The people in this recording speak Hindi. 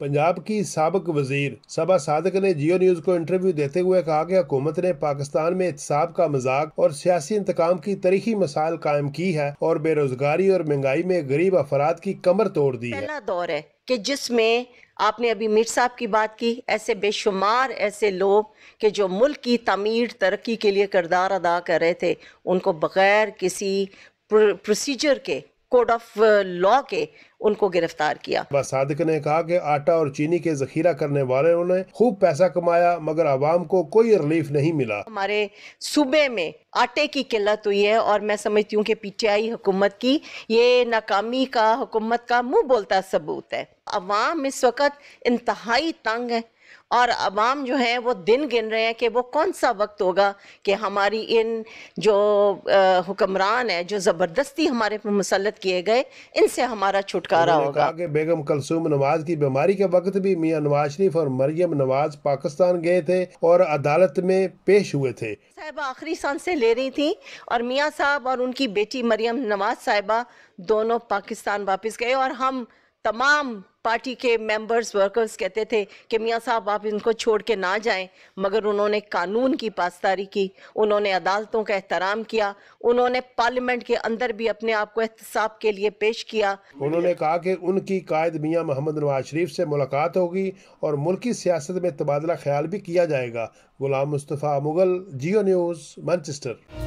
पंजाब की सबक वज़ीर सबा सादक ने जियो न्यूज़ को इंटरव्यू देते हुए कहा कि हुकूमत ने पाकिस्तान में एहतसाब का मज़ाक और सियासी इंतकाम की तरीकी मसाइल कायम की है और बेरोजगारी और महँगाई में गरीब अफराद की कमर तोड़ दी है। दौर है कि जिसमें आपने अभी मीर साहब की बात की, ऐसे बेशुमार ऐसे लोग कि जो मुल्क की तमीर तरक्की के लिए किरदार अदा कर रहे थे, उनको बगैर किसी प्रोसीजर के कोड ऑफ़ लॉ के उनको गिरफ़्तार किया। सादिक ने कहा कि आटा और चीनी के जखीरा करने वालों ने खूब पैसा कमाया मगर आवाम को कोई रिलीफ नहीं मिला। हमारे सूबे में आटे की किल्लत हुई है और मैं समझती हूँ कि पीटीआई हुकूमत की ये नाकामी का हुकूमत का मुँह बोलता सबूत है। अवाम इस वक्त इंतहाई तंग है और अवाम जो है वो दिन गिन रहे हैं कि वो कौन सा वक्त होगा कि हमारी इन जो हुक्मरान है जो ज़बरदस्ती हमारे पर मुसलत किए गए इनसे हमारा छुटकारा होगा। कि बेगम कलसूम नवाज़ की बीमारी के वक्त भी मियाँ नवाज़ शरीफ और मरियम नवाज़ पाकिस्तान गए थे और अदालत में पेश हुए थे। साहिबा आखिरी साँसें ले रही थी और मियाँ साहब और उनकी बेटी मरियम नवाज़ साहिबा दोनों पाकिस्तान वापस गए और हम तमाम पार्टी के मेंबर्स वर्कर्स कहते थे कि मियाँ साहब, आप इनको छोड़ के ना जाएँ, मगर उन्होंने कानून की पासदारी की, उन्होंने अदालतों का एहतराम किया, उन्होंने पार्लियामेंट के अंदर भी अपने आप को एहतसाब के लिए पेश किया। उन्होंने कहा कि उनकी कायद मियाँ मोहम्मद नवाज़ शरीफ से मुलाकात होगी और मुल्की सियासत में तबादला ख्याल भी किया जाएगा। Ghulam Mustafa Mughal, Geo news, Manchester.